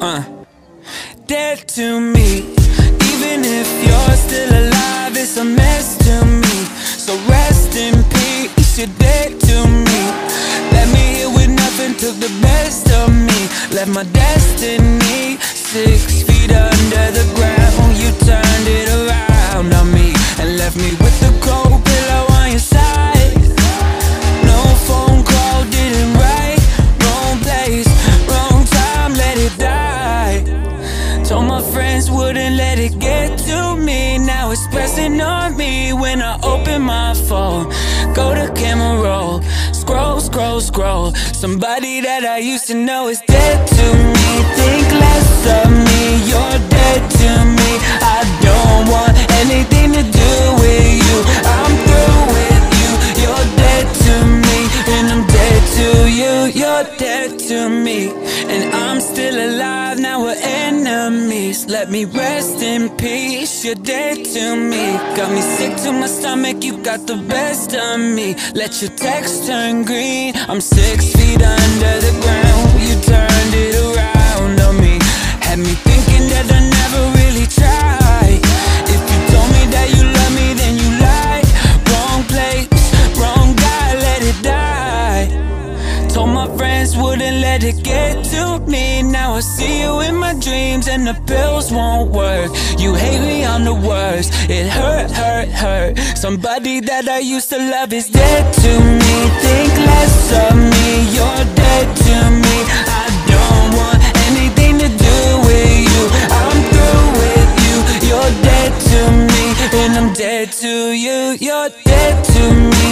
Uh. Dead to me, even if you're still alive, it's a mess to me. So rest in peace, you're dead to me. Left me here with nothing, took the best of me. Left my destiny six feet under the ground. Friends wouldn't let it get to me. Now it's pressing on me when I open my phone. Go to camera roll, scroll, scroll, scroll. Somebody that I used to know is dead to me. Think you, you're dead to me. And I'm still alive, now we're enemies. Let me rest in peace, you're dead to me. Got me sick to my stomach, you got the best of me. Let your text turn green, I'm six feet under the ground You turned my friends wouldn't let it get to me. Now I see you in my dreams and the pills won't work. You hate me, I'm the worst. It hurt, hurt, hurt. Somebody that I used to love is dead to me. Think less of me, you're dead to me. I don't want anything to do with you. I'm through with you, you're dead to me. And I'm dead to you, you're dead to me